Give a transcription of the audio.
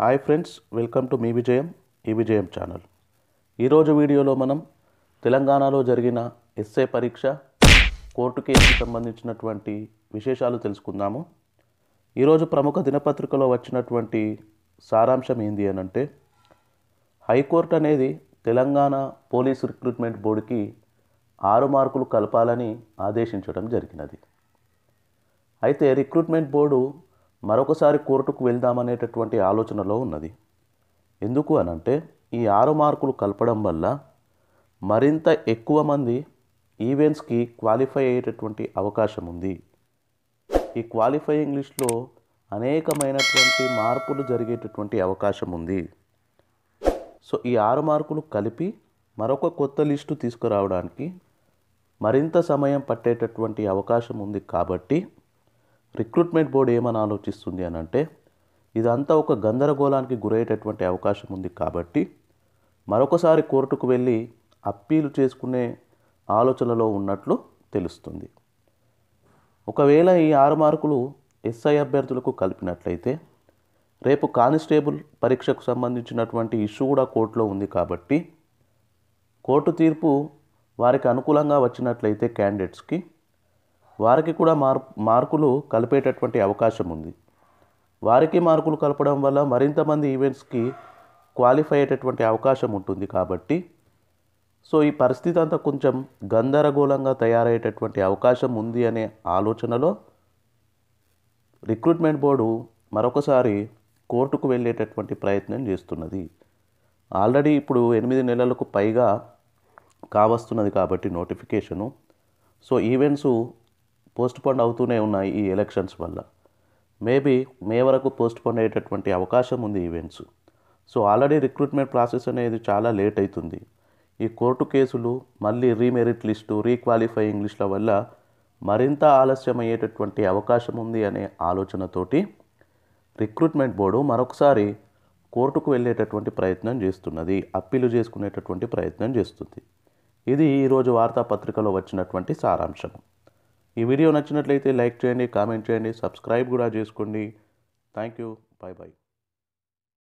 Hi friends welcome to మీ విజయం ఈ విజయం ఛానల్. ఈరోజు వీడియోలో మనం తెలంగాణలో జరిగిన ఎస్ఏ పరీక్ష కోర్టు కేసుకు సంబంధించినటువంటి విశేషాలు తెలుసుకుందాము. ఈరోజు ప్రముఖ దినపత్రికలో వచ్చినటువంటి సారాంశం ఏంది అని అంటే హైకోర్టు అనేది తెలంగాణ పోలీస్ రిక్రూట్మెంట్ బోర్డుకి ఆరు మార్కులు కలపాలని ఆదేశించడం జరిగినది. అయితే రిక్రూట్మెంట్ బోర్డు మరొకసారి కోర్టుకు వెళ్దామనేటటువంటి ఆలోచనలో ఉన్నది. ఎందుకు అనంటే ఈ ఆరు మార్కులు కలపడం వల్ల మరింత ఎక్కువ మంది ఈవెంట్స్కి క్వాలిఫై అయ్యేటటువంటి అవకాశం ఉంది. ఈ క్వాలిఫైయింగ్ లిస్ట్లో అనేకమైనటువంటి మార్పులు జరిగేటటువంటి అవకాశం ఉంది. సో ఈ ఆరు మార్కులు కలిపి మరొక కొత్త లిస్టు తీసుకురావడానికి మరింత సమయం పట్టేటటువంటి అవకాశం ఉంది కాబట్టి రిక్రూట్మెంట్ బోర్డు ఏమని ఆలోచిస్తుంది అని అంటే ఇదంతా ఒక గందరగోళానికి గురయ్యేటటువంటి అవకాశం ఉంది కాబట్టి మరొకసారి కోర్టుకు వెళ్ళి అప్పీలు చేసుకునే ఆలోచనలో ఉన్నట్లు తెలుస్తుంది. ఒకవేళ ఈ ఆరు మార్కులు ఎస్ఐ అభ్యర్థులకు కలిపినట్లయితే రేపు కానిస్టేబుల్ పరీక్షకు సంబంధించినటువంటి ఇష్యూ కూడా కోర్టులో ఉంది కాబట్టి కోర్టు తీర్పు వారికి అనుకూలంగా వచ్చినట్లయితే క్యాండిడేట్స్కి వారికి కూడా మార్ మార్కులు కలిపేటటువంటి అవకాశం ఉంది వారికి మార్కులు కలపడం వల్ల మరింత మంది ఈవెంట్స్కి క్వాలిఫై అయ్యేటటువంటి అవకాశం ఉంటుంది కాబట్టి సో ఈ పరిస్థితి అంతా కొంచెం గందరగోళంగా తయారయ్యేటటువంటి అవకాశం ఉంది అనే ఆలోచనలో రిక్రూట్మెంట్ బోర్డు మరొకసారి కోర్టుకు వెళ్ళేటటువంటి ప్రయత్నం చేస్తున్నది. ఆల్రెడీ ఇప్పుడు ఎనిమిది నెలలకు పైగా కావస్తున్నది కాబట్టి నోటిఫికేషను. సో ఈవెంట్స్ పోస్ట్పోన్ అవుతూనే ఉన్నాయి ఈ ఎలక్షన్స్ వల్ల. మేబీ మే వరకు పోస్ట్పోన్ అయ్యేటటువంటి అవకాశం ఉంది events. So already recruitment process అనేది చాలా లేట్ అవుతుంది ఈ కోర్టు కేసులు మళ్ళీ రీమెరిట్ లిస్టు రీక్వాలిఫైయింగ్ లిస్టుల వల్ల మరింత ఆలస్యం అయ్యేటటువంటి అవకాశం ఉంది అనే ఆలోచనతోటి రిక్రూట్మెంట్ బోర్డు మరొకసారి కోర్టుకు వెళ్ళేటటువంటి ప్రయత్నం చేస్తున్నది అప్పీలు చేసుకునేటటువంటి ప్రయత్నం చేస్తుంది. ఇది ఈరోజు వార్తాపత్రికలో వచ్చినటువంటి సారాంశం. ఈ వీడియో నచ్చినట్లయితే లైక్ చేయండి కామెంట్ చేయండి సబ్స్క్రైబ్ కూడా చేసుకోండి. Thank you bye bye